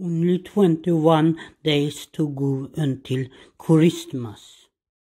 Only twenty-one days to go until Christmas.